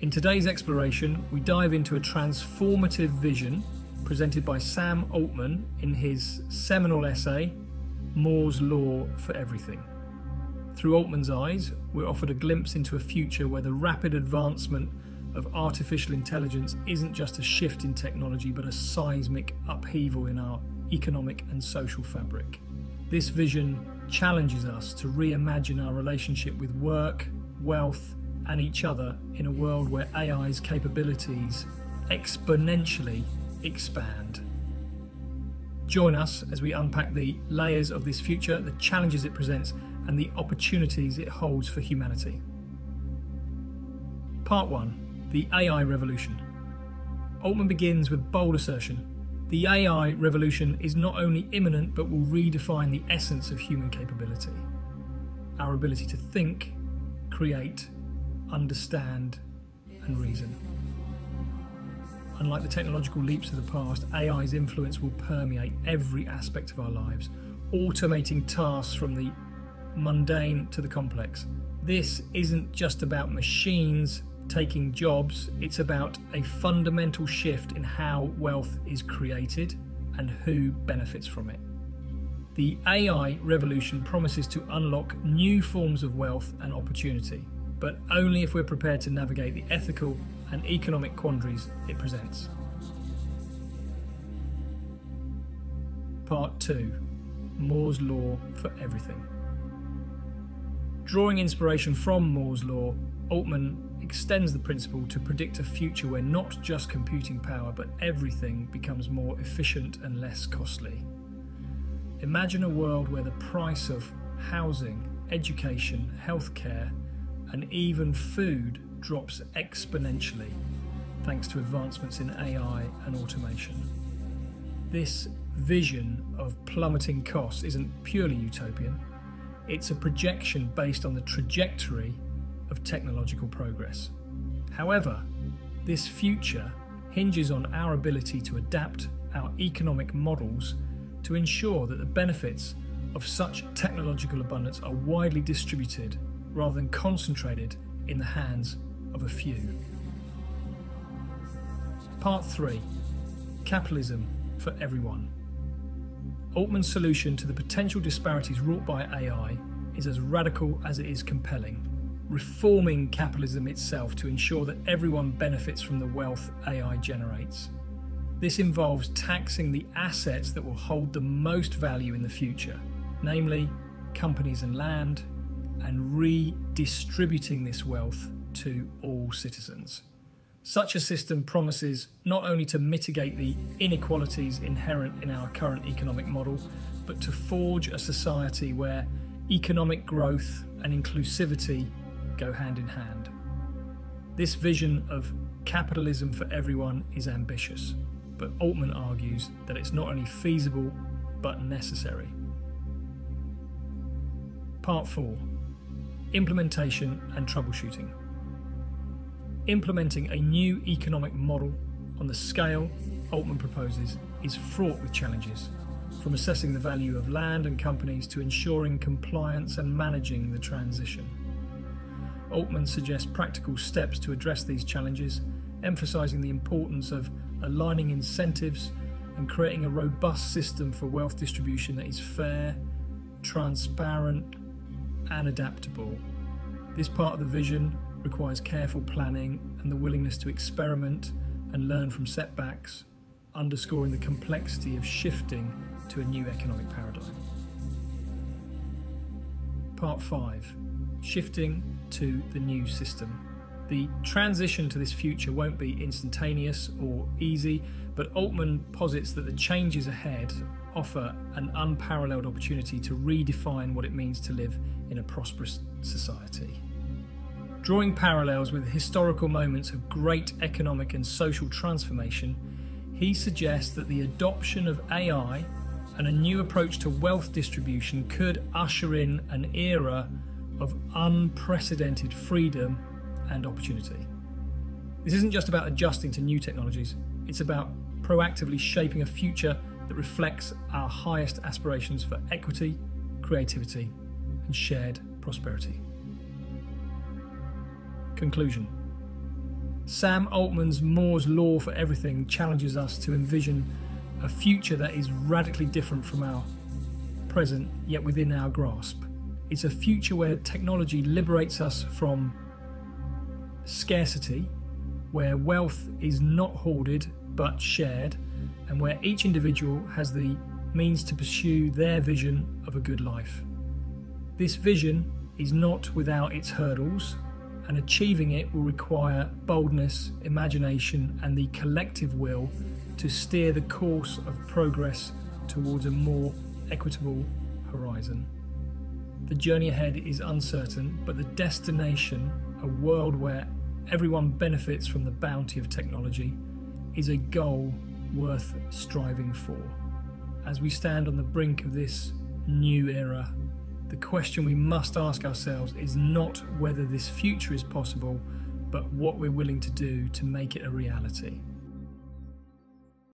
In today's exploration, we dive into a transformative vision presented by Sam Altman in his seminal essay, Moore's Law for Everything. Through Altman's eyes, we're offered a glimpse into a future where the rapid advancement of artificial intelligence isn't just a shift in technology but a seismic upheaval in our economic and social fabric. This vision challenges us to reimagine our relationship with work, wealth, and each other in a world where AI's capabilities exponentially expand. Join us as we unpack the layers of this future, the challenges it presents, and the opportunities it holds for humanity. Part 1 The AI Revolution. Altman begins with bold assertion the AI revolution is not only imminent but will redefine the essence of human capability our ability to think, create, understand, and reason. Unlike the technological leaps of the past, AI's influence will permeate every aspect of our lives, automating tasks from the mundane to the complex. This isn't just about machines taking jobs, it's about a fundamental shift in how wealth is created and who benefits from it. The AI revolution promises to unlock new forms of wealth and opportunity, but only if we're prepared to navigate the ethical and economic quandaries it presents. Part 2 Moore's Law for Everything. Drawing inspiration from Moore's Law, Altman extends the principle to predict a future where not just computing power but everything becomes more efficient and less costly. Imagine a world where the price of housing, education, healthcare, and even food drops exponentially thanks to advancements in AI and automation. This vision of plummeting costs isn't purely utopian, it's a projection based on the trajectory of technological progress. However, this future hinges on our ability to adapt our economic models to ensure that the benefits of such technological abundance are widely distributed rather than concentrated in the hands of a few. Part 3 Capitalism for Everyone. Altman's solution to the potential disparities wrought by AI is as radical as it is compelling reforming capitalism itself to ensure that everyone benefits from the wealth AI generates. This involves taxing the assets that will hold the most value in the future, namely companies and land, and redistributing this wealth to all citizens. Such a system promises not only to mitigate the inequalities inherent in our current economic model, but to forge a society where economic growth and inclusivity go hand in hand. This vision of capitalism for everyone is ambitious, but Altman argues that it's not only feasible but necessary. Part 4 Implementation and Troubleshooting. Implementing a new economic model on the scale Altman proposes is fraught with challenges, from assessing the value of land and companies to ensuring compliance and managing the transition. Altman suggests practical steps to address these challenges, emphasising the importance of aligning incentives and creating a robust system for wealth distribution that is fair, transparent, and adaptable. This part of the vision requires careful planning and the willingness to experiment and learn from setbacks, underscoring the complexity of shifting to a new economic paradigm. Part 5 Shifting to the new system. The transition to this future won't be instantaneous or easy, but Altman posits that the changes ahead offer an unparalleled opportunity to redefine what it means to live in a prosperous society. Drawing parallels with historical moments of great economic and social transformation, he suggests that the adoption of AI and a new approach to wealth distribution could usher in an era of unprecedented freedom and opportunity. This isn't just about adjusting to new technologies, it's about proactively shaping a future that reflects our highest aspirations for equity, creativity, and shared prosperity. Conclusion Sam Altman's Moore's Law for Everything challenges us to envision a future that is radically different from our present, yet within our grasp. It's a future where technology liberates us from scarcity, where wealth is not hoarded but shared, and where each individual has the means to pursue their vision of a good life. This vision is not without its hurdles, and achieving it will require boldness, imagination, and the collective will to steer the course of progress towards a more equitable horizon. The journey ahead is uncertain, but the destination, a world where everyone benefits from the bounty of technology, is a goal worth striving for. As we stand on the brink of this new era, the question we must ask ourselves is not whether this future is possible, but what we're willing to do to make it a reality.